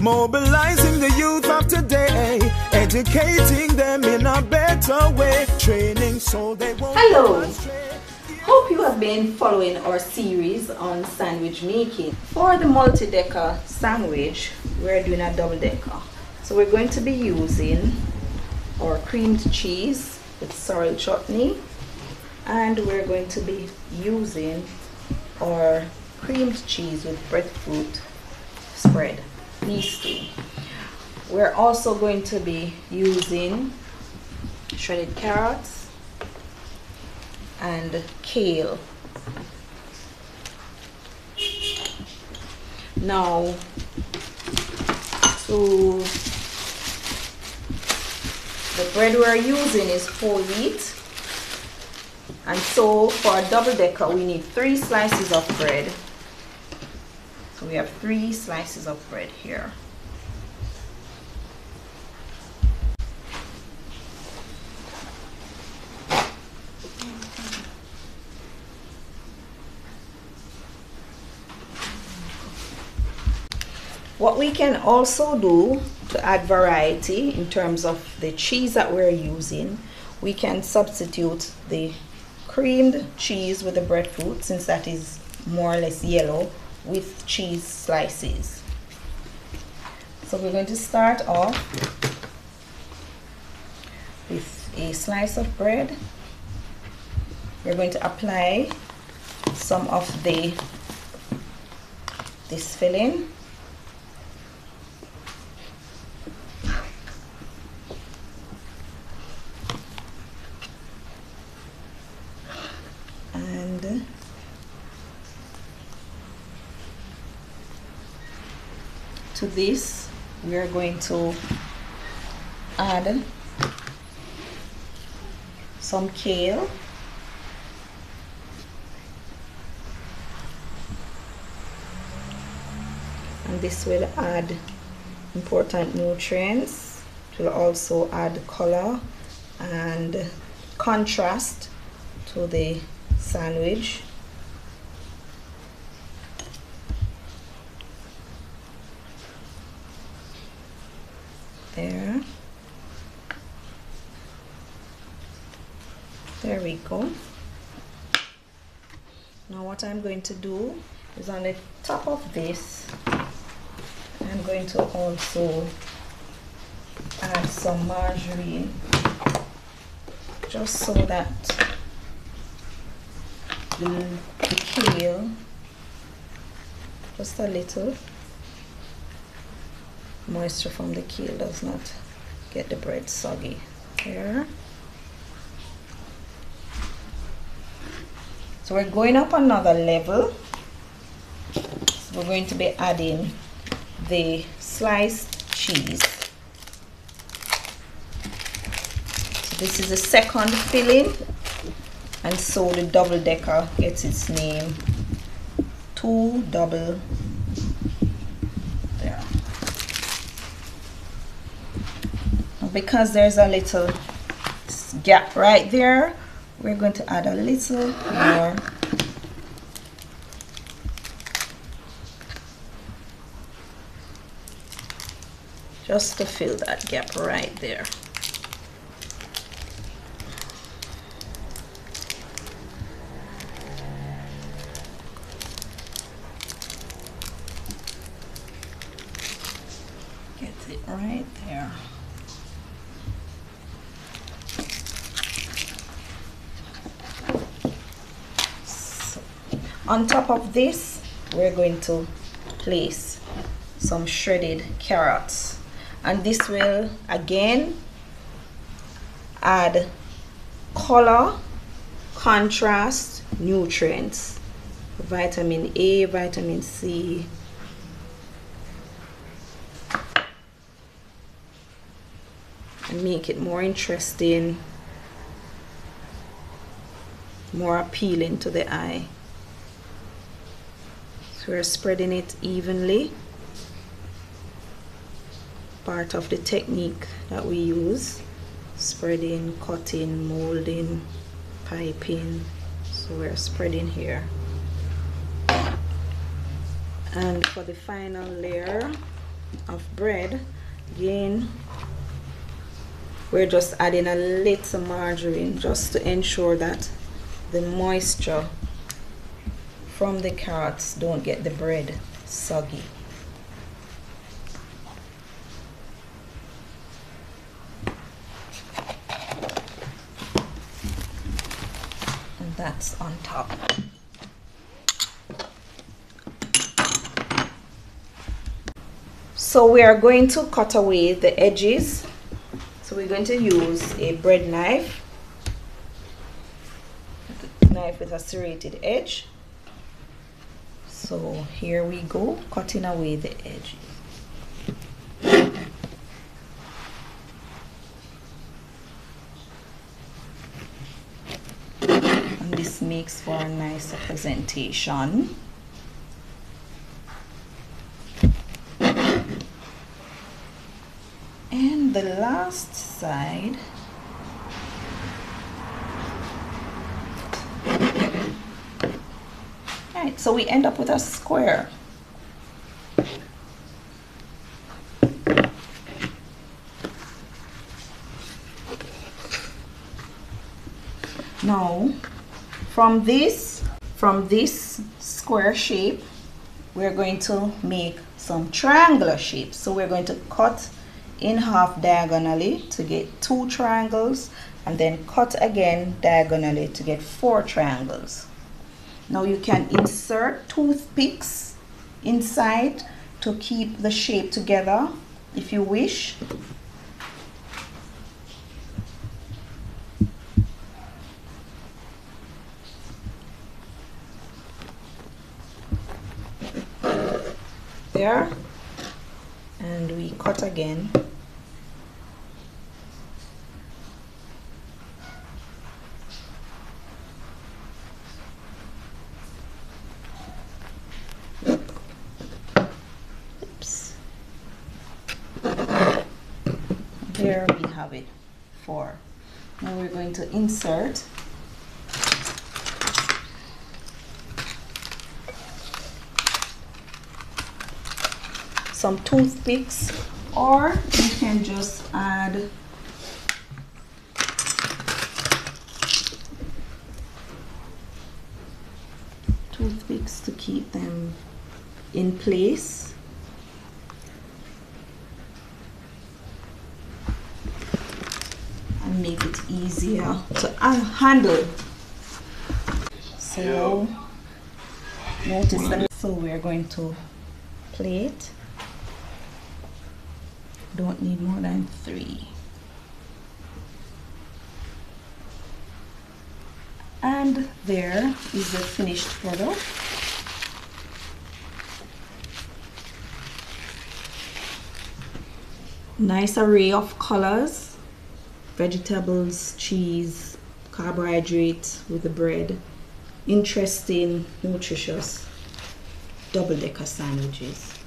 Mobilizing the youth of today, educating them in a better way, training so they won't. Hello. Hope you have been following our series on sandwich making. For the multi-decker sandwich, we're doing a double decker. So we're going to be using our creamed cheese with sorrel chutney and we're going to be using our creamed cheese with breadfruit spread these two we're also going to be using shredded carrots and kale. Now to the bread we're using is whole wheat. And so for a double decker we need three slices of bread so we have three slices of bread here. What we can also do to add variety in terms of the cheese that we're using, we can substitute the creamed cheese with the breadfruit since that is more or less yellow with cheese slices. So we're going to start off with a slice of bread. We're going to apply some of the this filling to this we are going to add some kale. And this will add important nutrients. It will also add color and contrast to the sandwich there. There we go. Now what I'm going to do is on the top of this I'm going to also add some margarine just so that the, the kale just a little moisture from the keel does not get the bread soggy. Here so we're going up another level. So we're going to be adding the sliced cheese. So this is the second filling and so the double decker gets its name. Two double because there's a little gap right there we're going to add a little more. Just to fill that gap right there. Get it right there on top of this we're going to place some shredded carrots. And this will again add color contrast nutrients. Vitamin A vitamin C. And make it more interesting more appealing to the eye we're spreading it evenly. Part of the technique that we use spreading cutting molding piping. So we're spreading here. And for the final layer of bread again we're just adding a little margarine just to ensure that the moisture from the carrots don't get the bread soggy. And that's on top. So we are going to cut away the edges. So we're going to use a bread knife. Knife with a serrated edge so here we go cutting away the edges. And this makes for a nice presentation and the last side right so we end up with a square. Now from this from this square shape we're going to make some triangular shapes. So we're going to cut in half diagonally to get two triangles and then cut again diagonally to get four triangles now you can insert toothpicks inside to keep the shape together if you wish. There. And we cut again Oops. There we have it four. Now we're going to insert some toothpicks or you can just add toothpicks to keep them in place make it easier to uh, handle. So notice that so we're going to plate. Don't need more than three. And there is the finished product. Nice array of colors vegetables cheese carbohydrate with the bread. Interesting nutritious double decker sandwiches